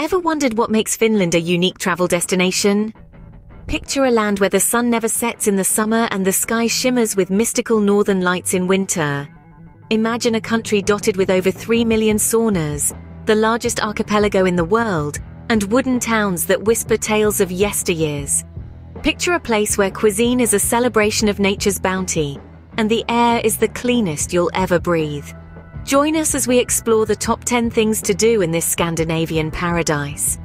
Ever wondered what makes Finland a unique travel destination? Picture a land where the sun never sets in the summer and the sky shimmers with mystical northern lights in winter. Imagine a country dotted with over 3 million saunas, the largest archipelago in the world, and wooden towns that whisper tales of yesteryears. Picture a place where cuisine is a celebration of nature's bounty, and the air is the cleanest you'll ever breathe. Join us as we explore the top 10 things to do in this Scandinavian paradise.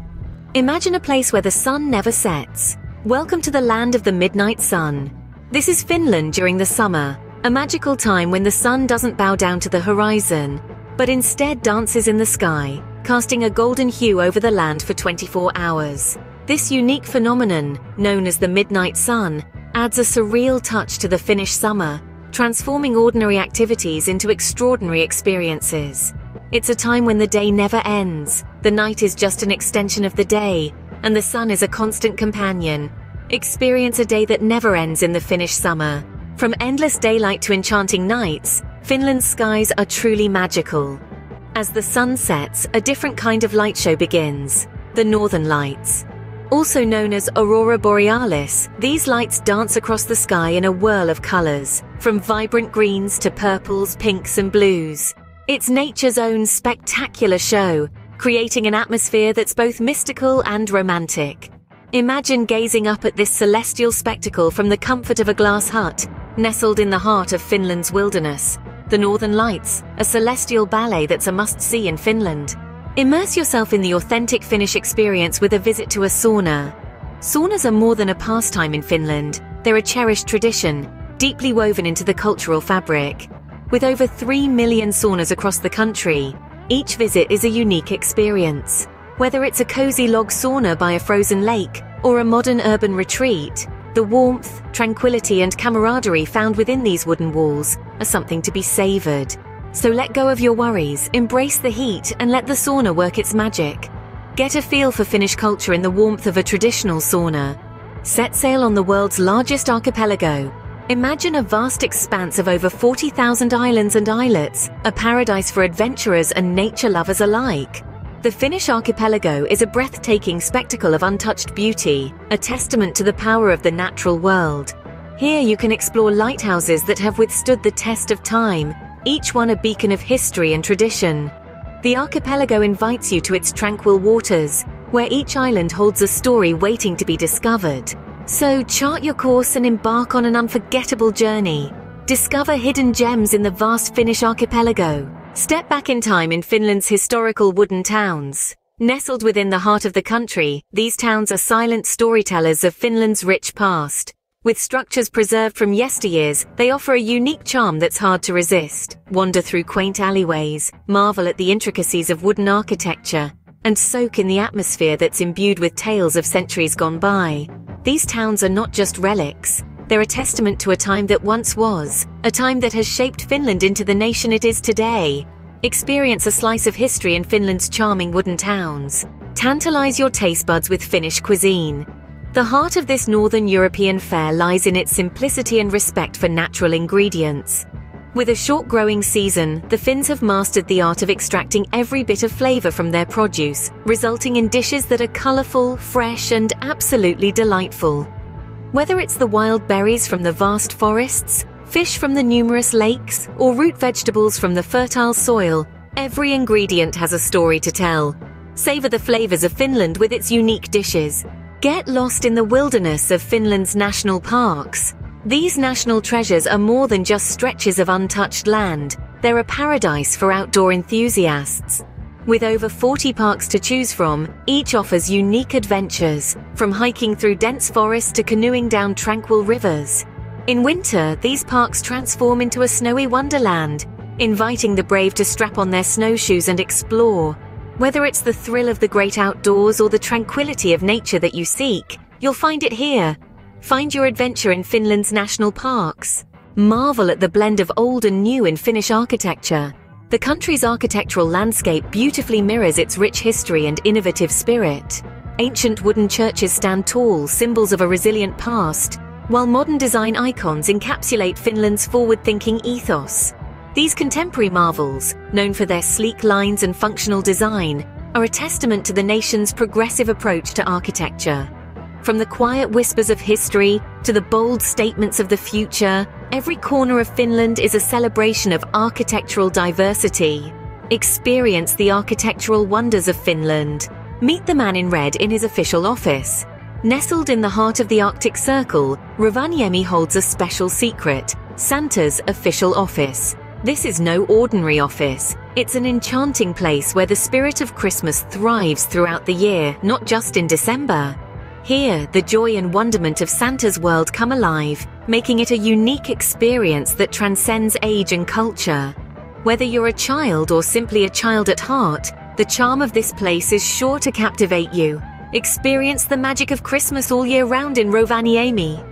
Imagine a place where the sun never sets. Welcome to the land of the midnight sun. This is Finland during the summer, a magical time when the sun doesn't bow down to the horizon, but instead dances in the sky, casting a golden hue over the land for 24 hours. This unique phenomenon, known as the midnight sun, adds a surreal touch to the Finnish summer, transforming ordinary activities into extraordinary experiences. It's a time when the day never ends, the night is just an extension of the day, and the sun is a constant companion. Experience a day that never ends in the Finnish summer. From endless daylight to enchanting nights, Finland's skies are truly magical. As the sun sets, a different kind of light show begins, the Northern Lights. Also known as Aurora Borealis, these lights dance across the sky in a whirl of colors, from vibrant greens to purples, pinks, and blues. It's nature's own spectacular show, creating an atmosphere that's both mystical and romantic. Imagine gazing up at this celestial spectacle from the comfort of a glass hut, nestled in the heart of Finland's wilderness. The Northern Lights, a celestial ballet that's a must-see in Finland. Immerse yourself in the authentic Finnish experience with a visit to a sauna. Saunas are more than a pastime in Finland. They're a cherished tradition, deeply woven into the cultural fabric. With over 3 million saunas across the country, each visit is a unique experience. Whether it's a cozy log sauna by a frozen lake or a modern urban retreat, the warmth, tranquility and camaraderie found within these wooden walls are something to be savoured. So let go of your worries, embrace the heat, and let the sauna work its magic. Get a feel for Finnish culture in the warmth of a traditional sauna. Set sail on the world's largest archipelago. Imagine a vast expanse of over 40,000 islands and islets, a paradise for adventurers and nature lovers alike. The Finnish archipelago is a breathtaking spectacle of untouched beauty, a testament to the power of the natural world. Here you can explore lighthouses that have withstood the test of time, each one a beacon of history and tradition. The archipelago invites you to its tranquil waters, where each island holds a story waiting to be discovered. So chart your course and embark on an unforgettable journey. Discover hidden gems in the vast Finnish archipelago. Step back in time in Finland's historical wooden towns. Nestled within the heart of the country, these towns are silent storytellers of Finland's rich past. With structures preserved from yesteryears, they offer a unique charm that's hard to resist. Wander through quaint alleyways, marvel at the intricacies of wooden architecture, and soak in the atmosphere that's imbued with tales of centuries gone by. These towns are not just relics. They're a testament to a time that once was, a time that has shaped Finland into the nation it is today. Experience a slice of history in Finland's charming wooden towns. Tantalize your taste buds with Finnish cuisine. The heart of this Northern European fare lies in its simplicity and respect for natural ingredients. With a short growing season, the Finns have mastered the art of extracting every bit of flavour from their produce, resulting in dishes that are colourful, fresh, and absolutely delightful. Whether it's the wild berries from the vast forests, fish from the numerous lakes, or root vegetables from the fertile soil, every ingredient has a story to tell. Savour the flavours of Finland with its unique dishes, Get lost in the wilderness of Finland's national parks. These national treasures are more than just stretches of untouched land. They're a paradise for outdoor enthusiasts. With over 40 parks to choose from, each offers unique adventures, from hiking through dense forests to canoeing down tranquil rivers. In winter, these parks transform into a snowy wonderland, inviting the brave to strap on their snowshoes and explore, whether it's the thrill of the great outdoors or the tranquility of nature that you seek, you'll find it here. Find your adventure in Finland's national parks. Marvel at the blend of old and new in Finnish architecture. The country's architectural landscape beautifully mirrors its rich history and innovative spirit. Ancient wooden churches stand tall, symbols of a resilient past, while modern design icons encapsulate Finland's forward-thinking ethos. These contemporary marvels, known for their sleek lines and functional design, are a testament to the nation's progressive approach to architecture. From the quiet whispers of history to the bold statements of the future, every corner of Finland is a celebration of architectural diversity. Experience the architectural wonders of Finland. Meet the man in red in his official office. Nestled in the heart of the Arctic Circle, Rovaniemi holds a special secret, Santa's official office. This is no ordinary office. It's an enchanting place where the spirit of Christmas thrives throughout the year, not just in December. Here, the joy and wonderment of Santa's world come alive, making it a unique experience that transcends age and culture. Whether you're a child or simply a child at heart, the charm of this place is sure to captivate you. Experience the magic of Christmas all year round in Rovaniemi.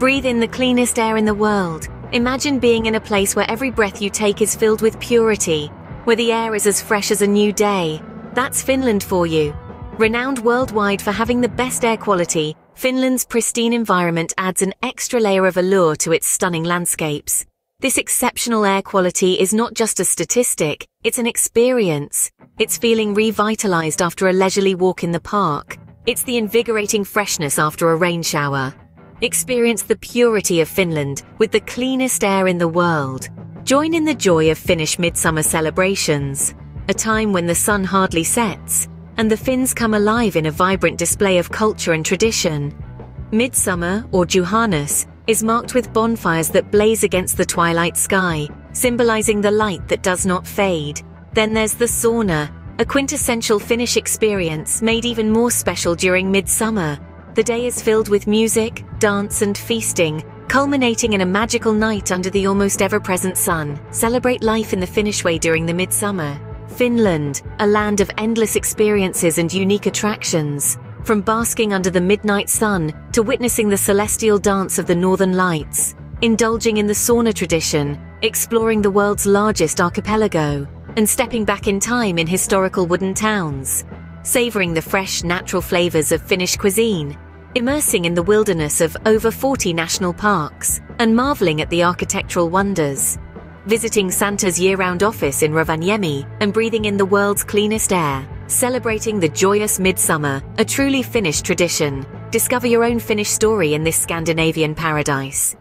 Breathe in the cleanest air in the world. Imagine being in a place where every breath you take is filled with purity, where the air is as fresh as a new day. That's Finland for you. Renowned worldwide for having the best air quality, Finland's pristine environment adds an extra layer of allure to its stunning landscapes. This exceptional air quality is not just a statistic, it's an experience. It's feeling revitalized after a leisurely walk in the park. It's the invigorating freshness after a rain shower. Experience the purity of Finland with the cleanest air in the world. Join in the joy of Finnish midsummer celebrations, a time when the sun hardly sets and the Finns come alive in a vibrant display of culture and tradition. Midsummer, or Juhannus, is marked with bonfires that blaze against the twilight sky, symbolizing the light that does not fade. Then there's the sauna, a quintessential Finnish experience made even more special during midsummer. The day is filled with music, dance, and feasting, culminating in a magical night under the almost ever-present sun. Celebrate life in the Finnish way during the midsummer. Finland, a land of endless experiences and unique attractions. From basking under the midnight sun to witnessing the celestial dance of the northern lights, indulging in the sauna tradition, exploring the world's largest archipelago, and stepping back in time in historical wooden towns, savoring the fresh, natural flavors of Finnish cuisine, immersing in the wilderness of over 40 national parks, and marveling at the architectural wonders visiting Santa's year-round office in Rovaniemi and breathing in the world's cleanest air, celebrating the joyous midsummer, a truly Finnish tradition. Discover your own Finnish story in this Scandinavian paradise.